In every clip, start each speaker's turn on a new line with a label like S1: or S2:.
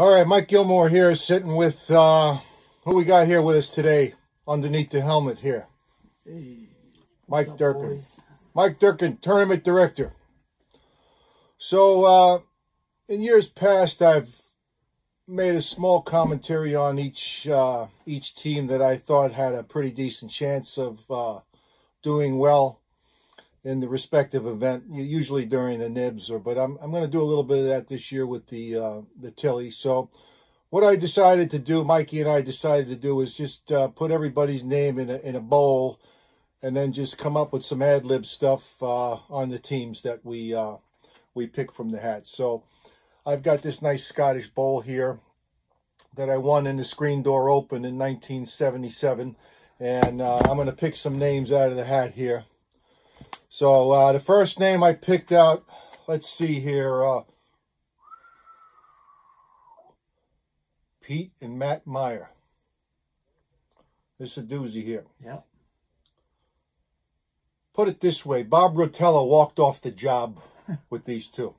S1: All right, Mike Gilmore here, sitting with uh, who we got here with us today underneath the helmet here.
S2: Hey,
S1: Mike
S2: up,
S1: Durkin.
S2: boys?
S1: Mike Durkin, tournament director. So, uh, in years past, I've made a small commentary on each uh, each team that I thought had a pretty decent chance of uh, doing well in the respective event. Usually during the nibs, or but I'm I'm going to do a little bit of that this year with the uh, the Tilly. So, what I decided to do, Mikey and I decided to do, is just uh, put everybody's name in a in a bowl and then just come up with some ad lib stuff uh, on the teams that we uh, we pick from the hat. So I've got this nice Scottish bowl here that I won in the Screen Door Open in 1977, and uh, I'm going to pick some names out of the hat here. So uh, the first name I picked out, let's see here, uh, Pete and Matt Meyer. This is a doozy here.
S2: Yep.
S1: Put it this way, Bob Rotella walked off the job with these two.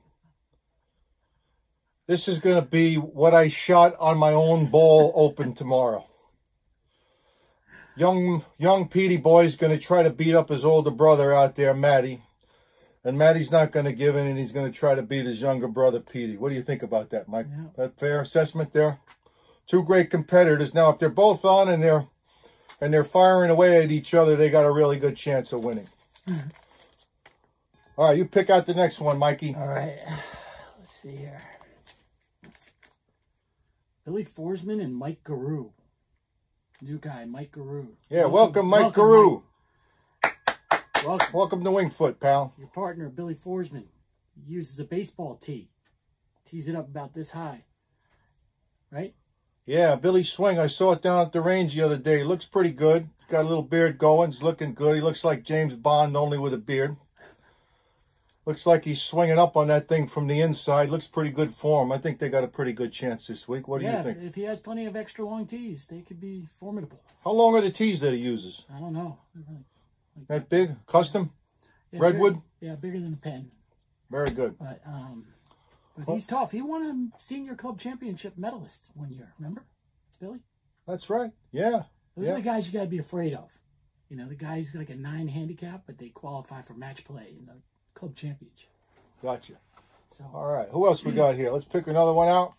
S1: This is going to be what I shot on my own ball open tomorrow. Young young Petey boy's going to try to beat up his older brother out there, Matty. And Matty's not going to give in, and he's going to try to beat his younger brother, Petey. What do you think about that, Mike?
S2: Yeah.
S1: That fair assessment there? Two great competitors. Now, if they're both on and they're and they're firing away at each other, they got a really good chance of winning. Mm-hmm. All right, you pick out the next one, Mikey.
S2: All right. Let's see here. Billy Forsman and Mike Guru. New guy, Mike Guru.
S1: Yeah, welcome, Mike
S2: welcome,
S1: Guru.
S2: Mike. Welcome.
S1: Welcome to Wingfoot, pal.
S2: Your partner, Billy Forsman, uses a baseball tee. Tees it up about this high. Right?
S1: Yeah, Billy Swing. I saw it down at the range the other day. Looks pretty good. He's got a little beard going. He's looking good. He looks like James Bond, only with a beard. Looks like he's swinging up on that thing from the inside. Looks pretty good for him. I think they got a pretty good chance this week. What do
S2: yeah,
S1: you think?
S2: if, if he has plenty of extra long tees, they could be formidable.
S1: How long are the tees that he uses?
S2: I don't know. Like-
S1: That big? Custom?
S2: yeah,
S1: Redwood?
S2: bigger- yeah, bigger than a pen.
S1: Very good.
S2: But um, but he's tough. He won a senior club championship medalist one year. Remember, Billy?
S1: That's right. Yeah.
S2: Those
S1: Yeah.
S2: are the guys you got to be afraid of. You know, the guys like a nine handicap, but they qualify for match play in the club championship.
S1: Gotcha.
S2: So
S1: All right. Who else we got here? Let's pick another one out.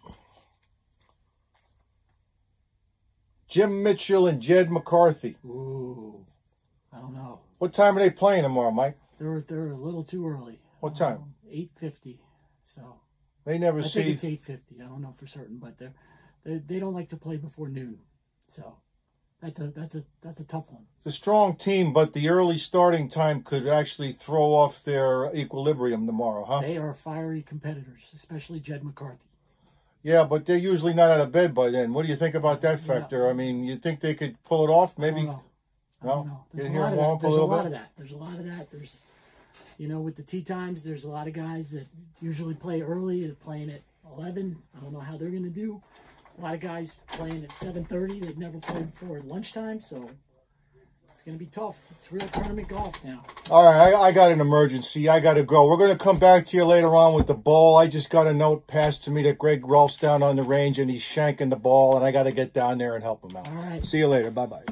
S1: Jim Mitchell and Jed McCarthy.
S2: ooh, I don't know.
S1: What time are they playing tomorrow, Mike?
S2: They're they're a little too early.
S1: What time?
S2: Um, eight fifty. So
S1: They never
S2: I
S1: see.
S2: think it's eight fifty. I don't know for certain, but they're they they don't like to play before noon. So that's a that's a that's a tough one.
S1: It's a strong team, but the early starting time could actually throw off their equilibrium tomorrow, huh?
S2: They are fiery competitors, especially Jed McCarthy.
S1: Yeah, but they're usually not out of bed by then. What do you think about that factor? I mean, you think they could pull it off? Maybe.
S2: don't know. I
S1: No?
S2: don't know. There's a lot of that.
S1: womp a
S2: There's a
S1: little
S2: lot of that. There's a lot of that. There's, you know, with the tee times, there's a lot of guys that usually play early. They're playing at 11. I don't know how they're going to do. A lot of guys playing at 7:30. They've never played before at lunchtime, so it's going to be tough. It's real tournament golf now.
S1: All right, I, I got an emergency. I got to go. We're going to come back to you later on with the ball. I just got a note passed to me that Greg Rolf's down on the range and he's shanking the ball, and I got to get down there and help him out.
S2: All right.
S1: See you later. Bye bye.